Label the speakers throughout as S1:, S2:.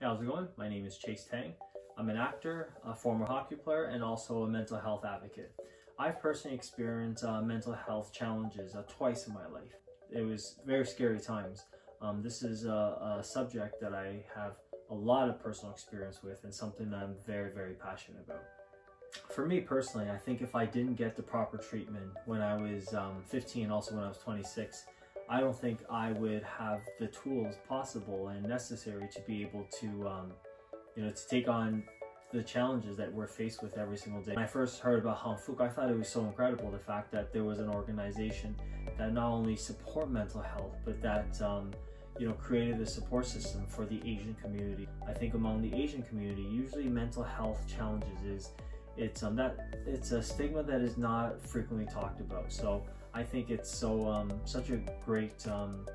S1: Hey, how's it going? My name is Chase Tang. I'm an actor, a former hockey player, and also a mental health advocate. I've personally experienced uh, mental health challenges uh, twice in my life. It was very scary times. Um, this is a, a, subject that I have a lot of personal experience with and something that I'm very, very passionate about. For me personally, I think if I didn't get the proper treatment when I was um, 15, also when I was 26, I don't think I would have the tools possible and necessary to be able to, um, you know, to take on the challenges that we're faced with every single day. When I first heard about Hong Fook, I thought it was so incredible the fact that there was an organization that not only support mental health, but that um, you know created a support system for the Asian community. I think among the Asian community, usually mental health challenges is it's um, that it's a stigma that is not frequently talked about. So I think it's so um, such a great um,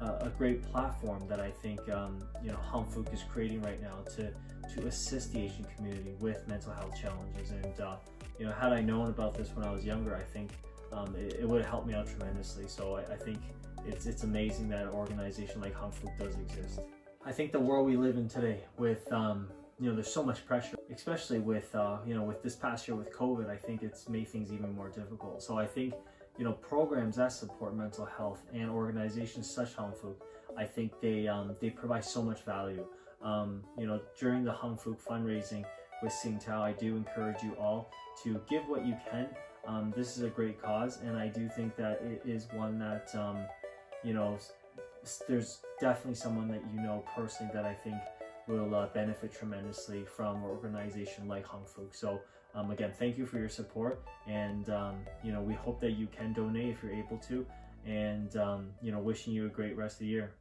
S1: uh, a great platform that I think um, you know Hong Fook is creating right now to to assist the Asian community with mental health challenges. And uh, you know, had I known about this when I was younger, I think um, it, it, would have helped me out tremendously. So I, I, think it's it's amazing that an organization like Hong Fook does exist. I think the world we live in today, with um, you know, there's so much pressure, especially with uh, you know, with this past year with COVID. I think it's made things even more difficult. So I think you know, programs that support mental health and organizations such as Hong Fook, I think they um, they provide so much value. Um, you know, during the Hong Fook fundraising with Sing Tao, I do encourage you all to give what you can. Um, this is a great cause, and I do think that it is one that, um, you know, there's definitely someone that you know personally that I think will uh, benefit tremendously from an organization like Hong Fook. So um, again, thank you for your support, and um, you know we hope that you can donate if you're able to, and um, you know wishing you a great rest of the year.